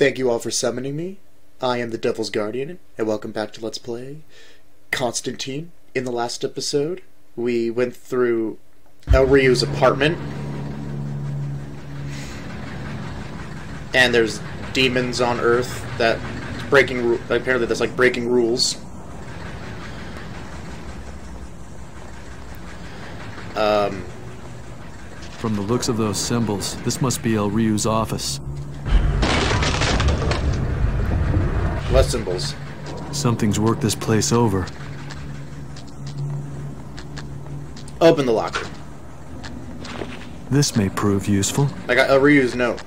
Thank you all for summoning me. I am the Devil's Guardian, and welcome back to Let's Play Constantine. In the last episode, we went through El Ryu's apartment, and there's demons on Earth that breaking. Apparently, that's like breaking rules. Um, From the looks of those symbols, this must be El Ryu's office. What symbols? Something's worked this place over. Open the locker. This may prove useful. I got a Ryu's note.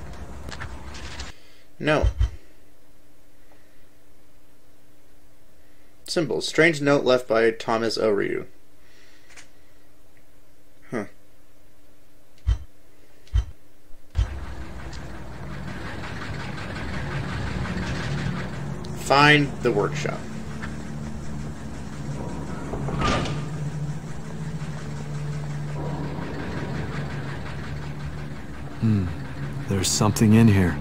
No. Symbols. Strange note left by Thomas O. Ryu. Huh. Find the workshop. Hmm. There's something in here.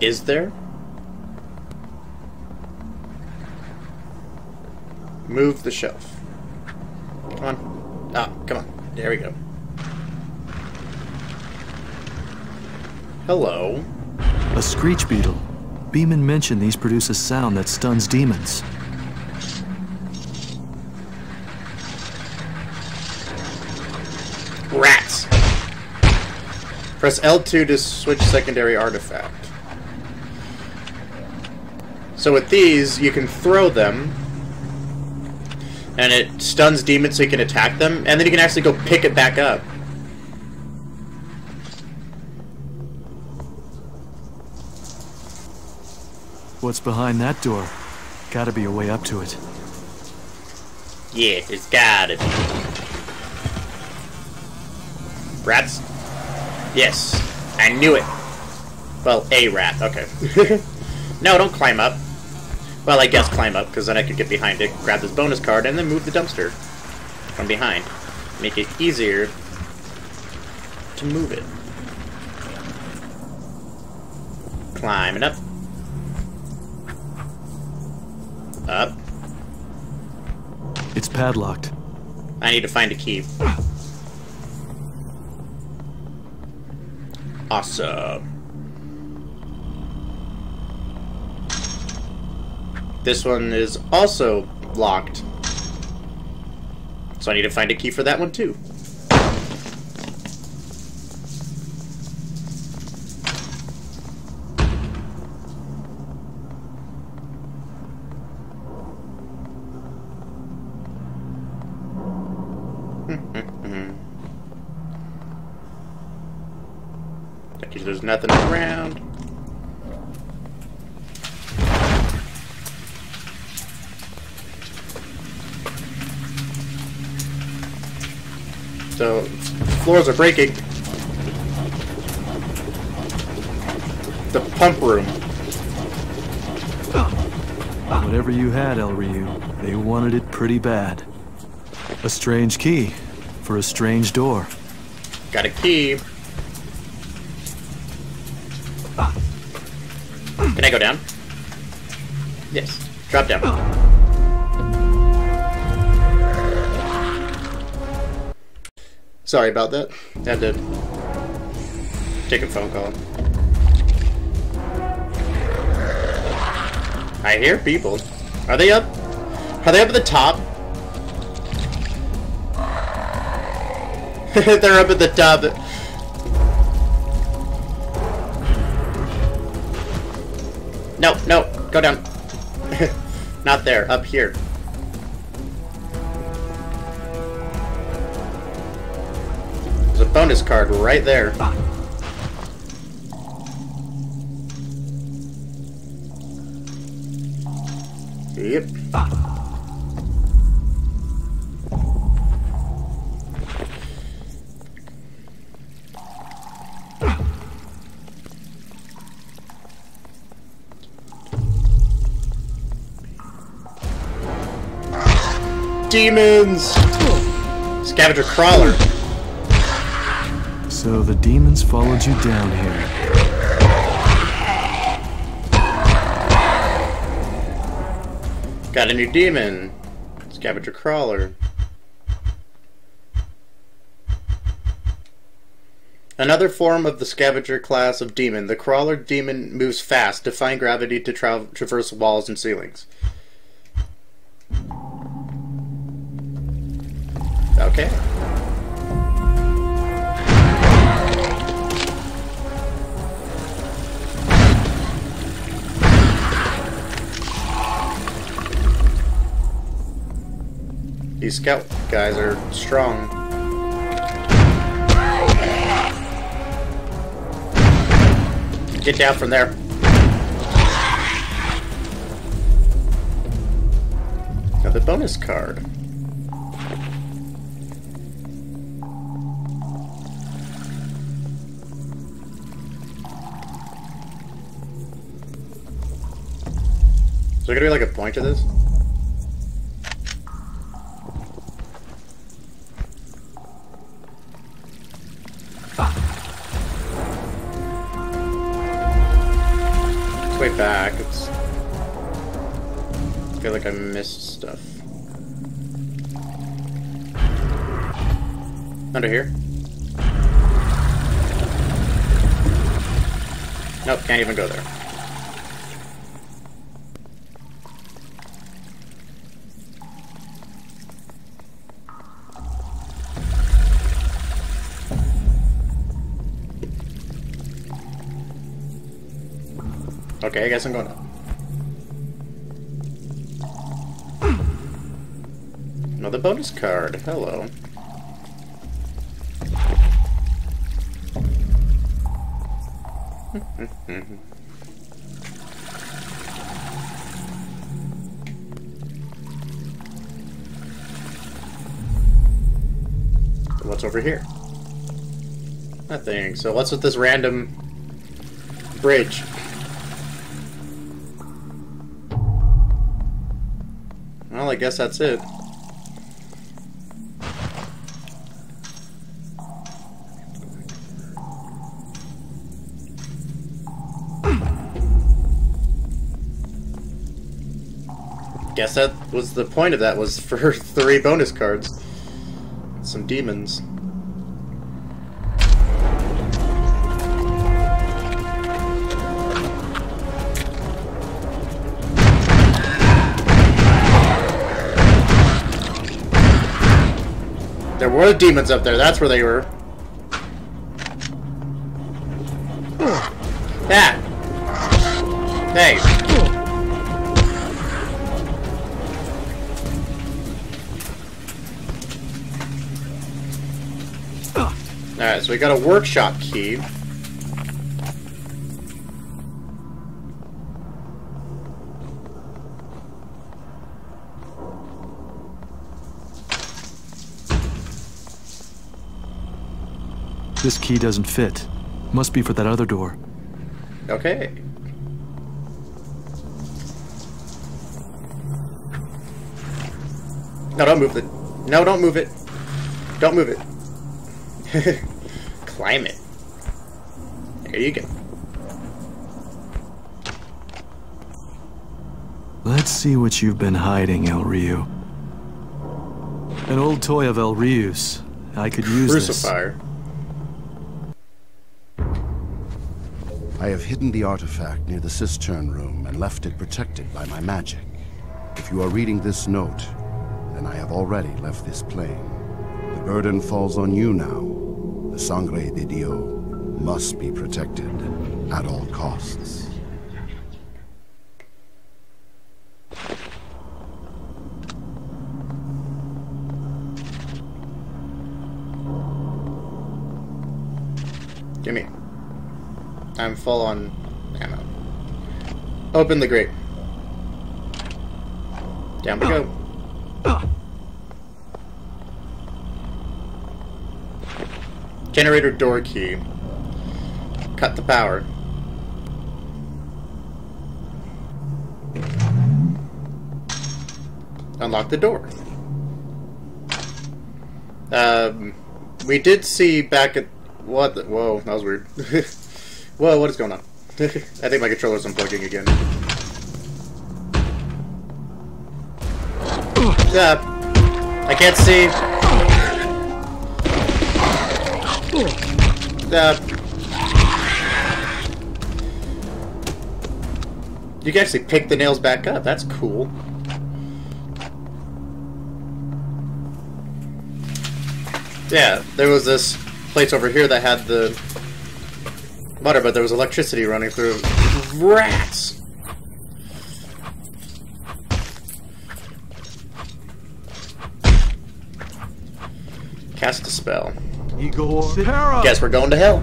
Is there? Move the shelf. Come on. Ah, come on. There we go. Hello. A screech beetle. Beeman mentioned these produce a sound that stuns demons. Rats. Press L2 to switch secondary artifact. So with these, you can throw them, and it stuns demons so you can attack them, and then you can actually go pick it back up. What's behind that door? Gotta be a way up to it. Yeah, it's gotta be. Rats? Yes, I knew it. Well, a rat, okay. no, don't climb up. Well, I guess climb up, because then I could get behind it, grab this bonus card, and then move the dumpster from behind. Make it easier to move it. Climbing up. Up. It's padlocked. I need to find a key. Awesome. This one is also locked. So I need to find a key for that one too. Because there's nothing around. So, floors are breaking. The pump room. Whatever you had, El Ryu, they wanted it pretty bad. A strange key for a strange door. Got a key. Yes. Drop down. Sorry about that. Had to take a phone call. I hear people. Are they up? Are they up at the top? They're up at the top. No, no, go down. Not there, up here. There's a bonus card right there. Yep. Demons! Scavenger crawler. So the demons followed you down here. Got a new demon. Scavenger crawler. Another form of the scavenger class of demon, the crawler demon moves fast, defying gravity to tra traverse walls and ceilings. Okay. These scout guys are strong. Get down from there. Got the bonus card. There gonna be like a point to this? It's way back. It's. I feel like I missed stuff. Under here? Nope, can't even go there. Okay, I guess I'm going up. Another bonus card. Hello. What's over here? Nothing. So what's with this random bridge? I guess that's it. Guess that was the point of that was for three bonus cards. Some demons. There were demons up there, that's where they were. That! Hey! Alright, so we got a workshop key. This key doesn't fit. Must be for that other door. Okay. No, don't move it. No, don't move it. Don't move it. Climb it. There you go. Let's see what you've been hiding, El Ryu. An old toy of El Ryu's. I could use this. Crucifier. I have hidden the artifact near the cistern room and left it protected by my magic. If you are reading this note, then I have already left this plane. The burden falls on you now. The Sangre de Dio must be protected at all costs. Gimme. I'm full on ammo. Open the grate. Down we go. Generator door key. Cut the power. Unlock the door. Um, we did see back at What the? Whoa, that was weird. Whoa, what is going on? I think my controller's unplugging again. Yeah. I can't see. Yeah. You can actually pick the nails back up. That's cool. Yeah, there was this place over here that had the butter, but there was electricity running through. Rats! Cast a spell. Igor! Guess we're going to hell.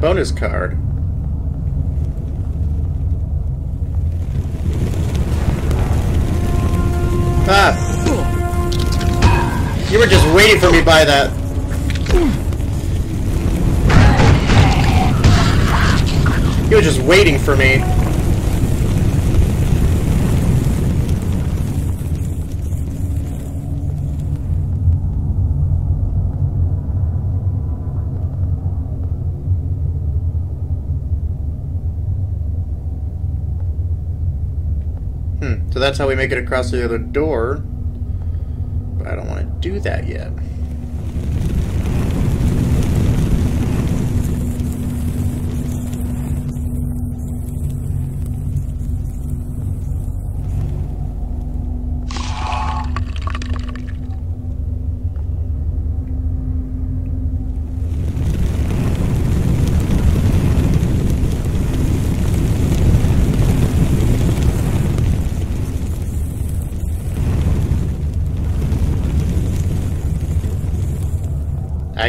Bonus card. Ah! You were just waiting for me by that. You were just waiting for me. Hmm, so that's how we make it across the other door. But I don't want to do that yet.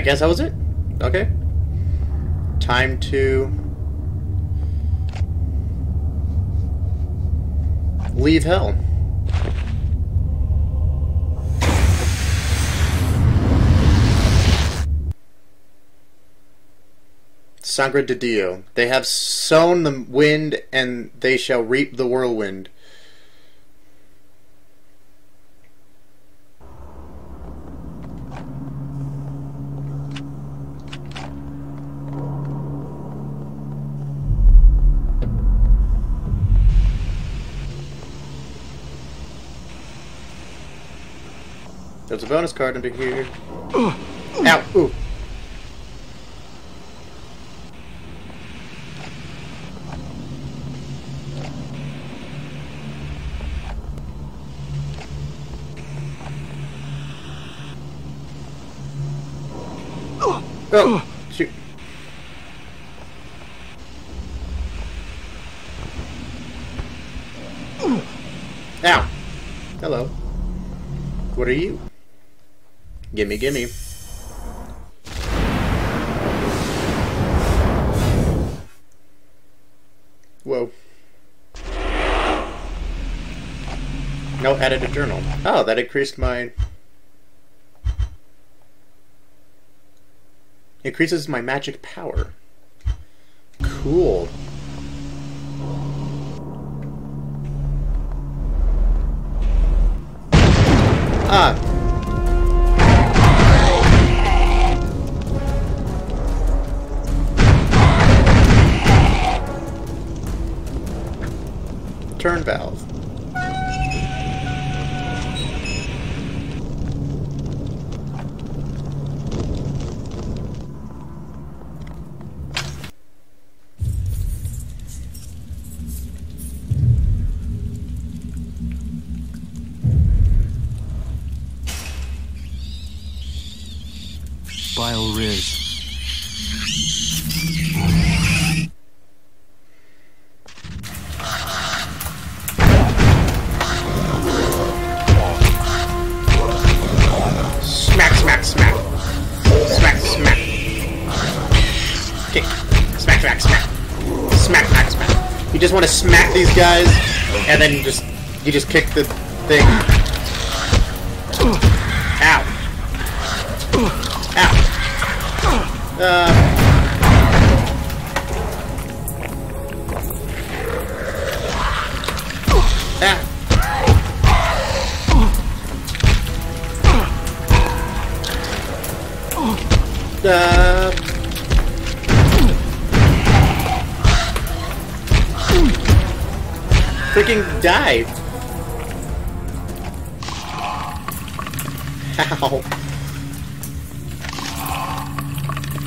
I guess that was it. Okay. Time to leave hell. Sangre de Dio. They have sown the wind, and they shall reap the whirlwind. There's a bonus card under here. Ow! Ooh. Oh, shoot. Ow. Hello. What are you? Gimme, gimme. Whoa. No, added a journal. Oh, that increased my... Increases my magic power. Cool. Ah, turn valve. Just want to smack these guys, and then you just you just kick the thing. Ow. Ow. Uh.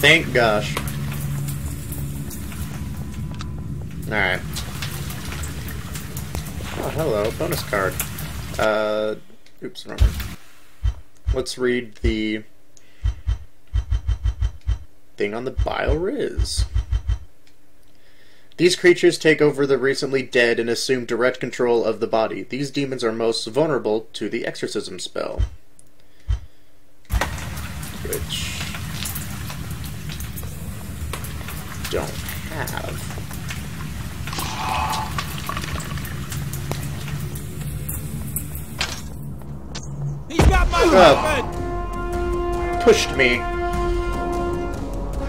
Thank gosh. Alright. Oh, hello. Bonus card. Uh, oops, wrong. Let's read the thing on the Bile Riz. These creatures take over the recently dead and assume direct control of the body. These demons are most vulnerable to the exorcism spell. Which... don't have. He's got my oh. weapon! Pushed me.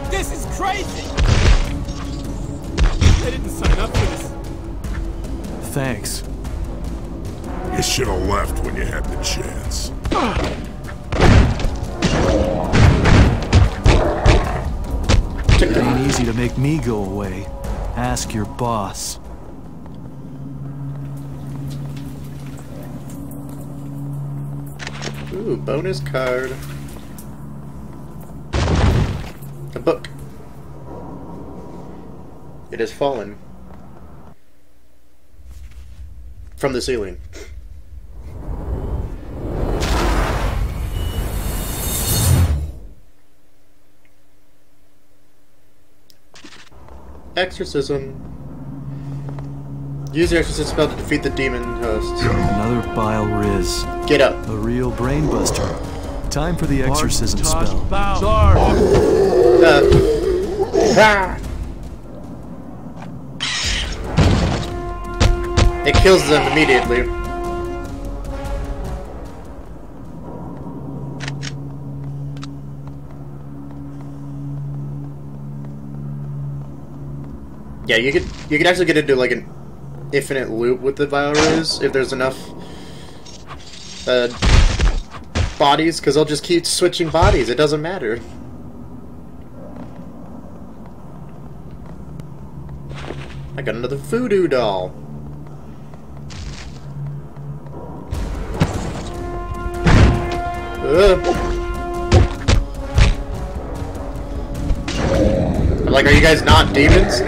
This is crazy! I didn't sign up for this. Thanks. You should have left when you had the chance. It ain't easy to make me go away. Ask your boss. Ooh, bonus card. A book. It has fallen. From the ceiling. Exorcism. Use the exorcism spell to defeat the demon host. Another bile riz. Get up. A real brain buster. Time for the exorcism spell. Uh, ah. It kills them immediately. Yeah, you could you could actually get into like an infinite loop with the Vioriz if there's enough uh, bodies, because they'll just keep switching bodies. It doesn't matter. I got another voodoo doll. Ugh. Like, are you guys not demons?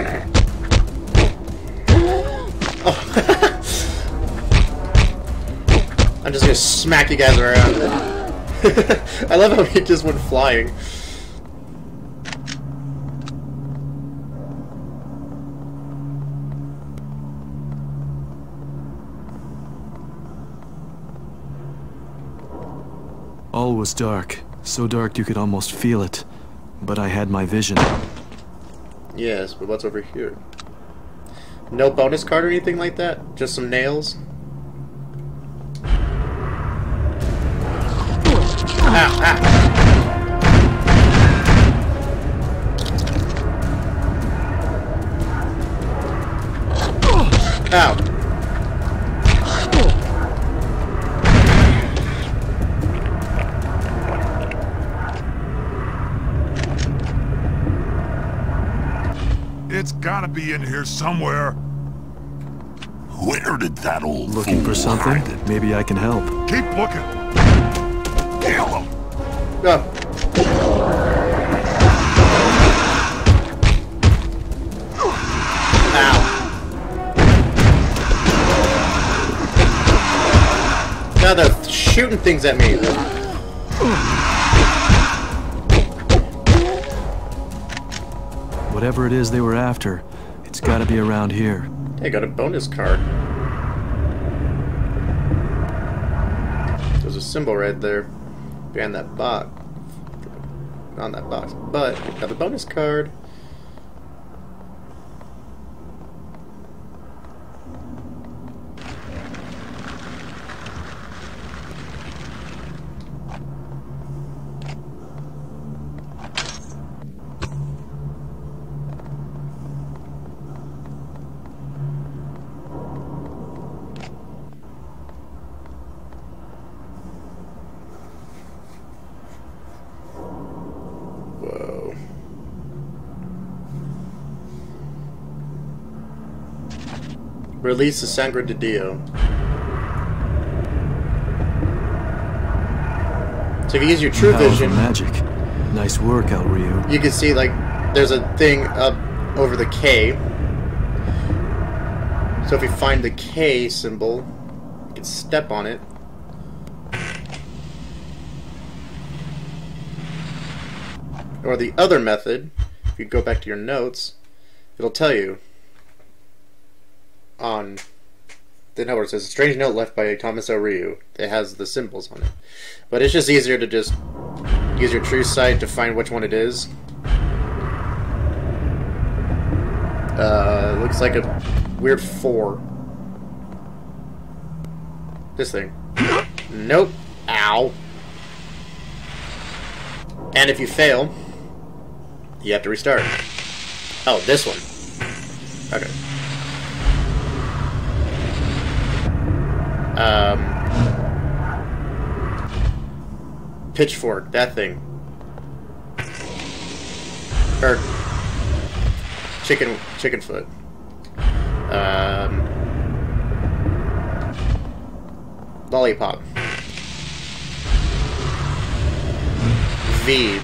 Oh. I'm just gonna smack you guys around. I love how he just went flying. All was dark. So dark you could almost feel it. But I had my vision. Yes, but what's over here? No bonus card or anything like that? Just some nails? Ow, ow. Ow. It's gotta be in here somewhere. Where did that old Looking for something? hide it? Maybe I can help. Keep looking. Kill him. Oh. Ow. Now they're shooting things at me. Whatever it is they were after, it's gotta be around here. Hey, got a bonus card. There's a symbol right there behind that box. On that box. But, got a bonus card. Release the Sangre de Dio. So if you use your True Power Vision, magic. Nice work, El Ryu. you can see like there's a thing up over the K. So if you find the K symbol, you can step on it. Or the other method, if you go back to your notes, it'll tell you on the note where it says a strange note left by Thomas O. Ryu. It has the symbols on it. But it's just easier to just use your true sight to find which one it is. Uh, looks like a weird four. This thing. Nope. Ow. And if you fail, you have to restart. Oh, this one. Okay. Um, pitchfork, that thing. Or chicken, chicken foot. Um, lollipop. V.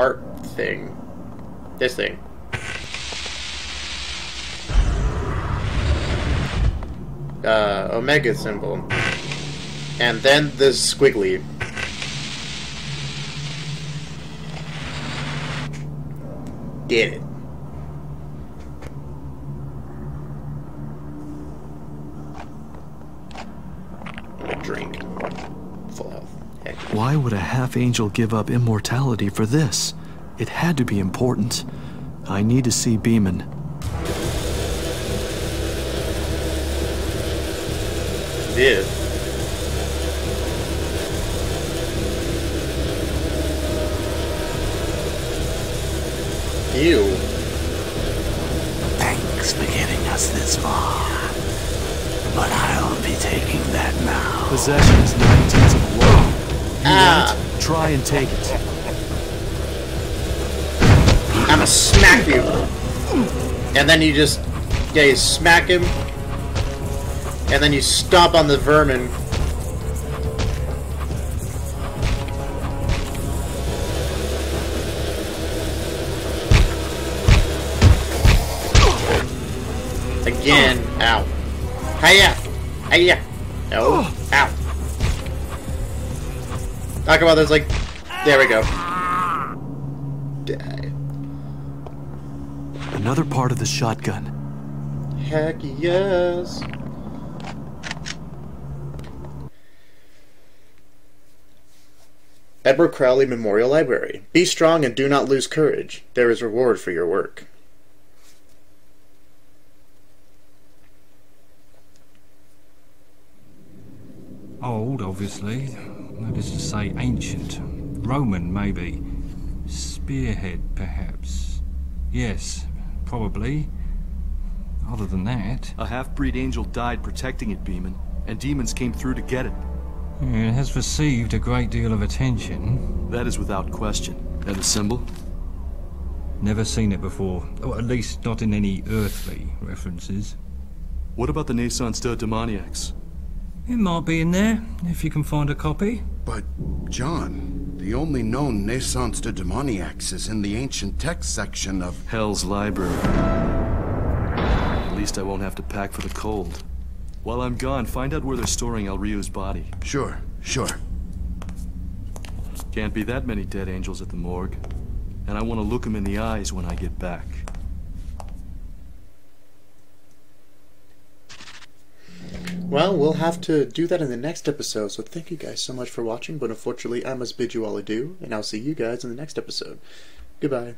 Heart thing. This thing. Uh, omega symbol. And then the squiggly. Get it. A drink. Full health. Heck. Why would a half angel give up immortality for this? It had to be important. I need to see Beeman. Did. Ew. Thanks for getting us this far. But I'll be taking that now. Possession Try and take it. I'ma smack you. And then you just, yeah, you smack him. And then you stomp on the vermin. Again. Ow. Hiya. Hiya. No. Ow. Talk about this like, there we go. Die. Another part of the shotgun. Heck yes. Edward Crowley Memorial Library. Be strong and do not lose courage. There is reward for your work. Old, obviously. That is to say, ancient. Roman, maybe. Spearhead, perhaps. Yes, probably. Other than that, A half-breed angel died protecting it, Beeman, and demons came through to get it. Hmm, it has received a great deal of attention. That is without question. And the symbol? Never seen it before, or at least not in any earthly references. What about the Naissance de Demoniacs? It might be in there, if you can find a copy. But, John, the only known naissance de demoniacs is in the ancient text section of. Hell's Library. At least I won't have to pack for the cold. While I'm gone, find out where they're storing El Rio's body. Sure, sure. Can't be that many dead angels at the morgue. And I want to look them in the eyes when I get back. Well, we'll have to do that in the next episode, so thank you guys so much for watching, but unfortunately I must bid you all adieu, and I'll see you guys in the next episode. Goodbye.